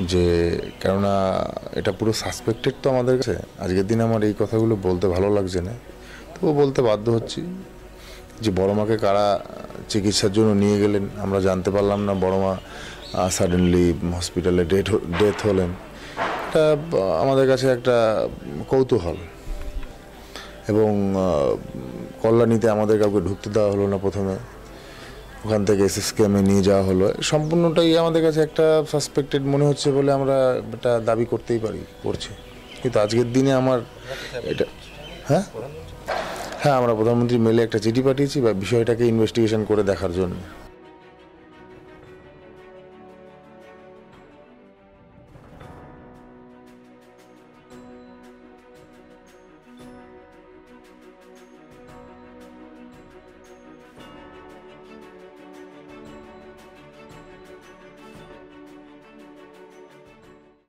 যে, কেননা এটা পুরো সাসপেক্টেড তো আমাদের কাছে। আজকের দিনে আমার এই কথাগুলো বলতে ভালো লাগছে না। তবুও বলতে বাধ্য হচ্ছি যে বড় মাকে কারা চিকিৎসার জন্য নিয়ে গেলেন, আমরা জানতে পারলাম না। বড় মা সাডেনলি হসপিটালে ডেথ ডেথ হলেন। এটা আমাদের কাছে একটা কৌতূহল। এবং কল্যাণীতে আমাদের কাউকে ঢুকতে দেওয়া হলো না প্রথমে। ওখান থেকে এসএস ক্যামে নিয়ে যাওয়া হলো। সম্পূর্ণটাই আমাদের কাছে একটা সাসপেক্টেড মনে হচ্ছে বলে আমরা এটা দাবি করতেই পারি, করছি। কিন্তু আজকের দিনে আমার এটা হ্যাঁ? হ্যাঁ আমরা প্রধানমন্ত্রী মেলে একটা চিঠি পাঠিয়েছি বা বিষয়টাকে ইনভেস্টিগেশন করে দেখার জন্য।